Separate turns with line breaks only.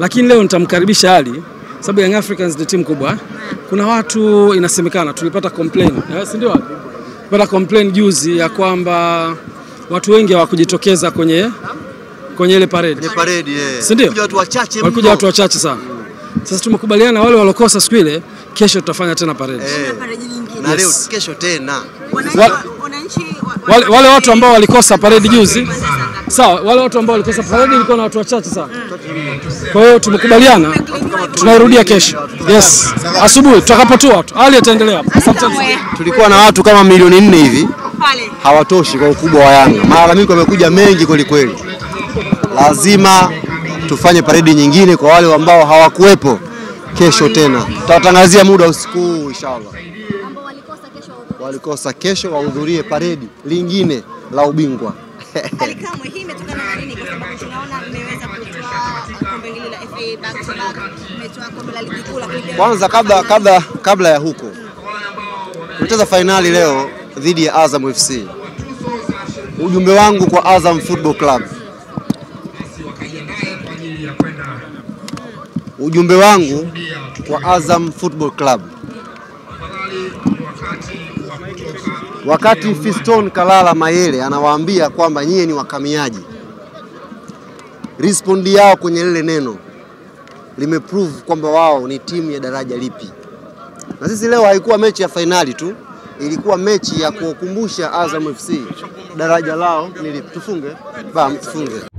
lakini leo nitamkaribisha Ali sababu Young Africans ni timu kubwa. Kuna watu inasemekana tulipata complain, eh, si ndio? Tulipata complain juzi ya kwamba watu wengi hawakujitokeza kwenye kwenye ile parade.
Ni parade yeah.
Si ndio?
Kuja watu wachache
Walikuja watu wachache sana. Sasa tumekubaliana wale walokosa siku ile, kesho tutafanya tena parade.
Eh.
Parade nyingine.
Na leo kesho tena.
Wananchi
Wal-
wa- wa-
Wale, wale watu ambao walikosa parade juzi, sawa, wale watu ambao walikosa parade ilikuwa na watu wachache sana. Kwa hiyo tumekubaliana tunairudia kesho. Yes, asubuhi tutakapotua tu. hali itaendelea hapo. Asante.
Tulikuwa na watu kama milioni nne hivi
pale
hawatoshi kwa ukubwa wa Yanga. Malalamiko yamekuja mengi kweli kweli. Lazima tufanye paredi nyingine kwa wale ambao hawakuwepo kesho tena. Tutawatangazia muda usiku huu inshallah. Walikosa kesho wahudhurie paredi lingine la ubingwa.
Ali Kamwe, hii imetokana na nini? Kwa sababu tunaona mmeweza kutoa kombe hili la FA back to back, mmetoa kombe la ligi kuu, la
Kwanza kabla, kabla, kabla ya huko tunacheza fainali leo dhidi ya Azam FC. Ujumbe wangu kwa Azam Football Club, ujumbe wangu kwa Azam Football Club, wakati Fiston Kalala Mayele anawaambia kwamba nyie ni wakamiaji, respondi yao kwenye lile neno limeprove kwamba wao ni timu ya daraja lipi. Na sisi leo haikuwa mechi ya fainali tu, ilikuwa mechi ya kuwakumbusha Azam FC daraja lao ni lipi. Tufunge bam, tufunge.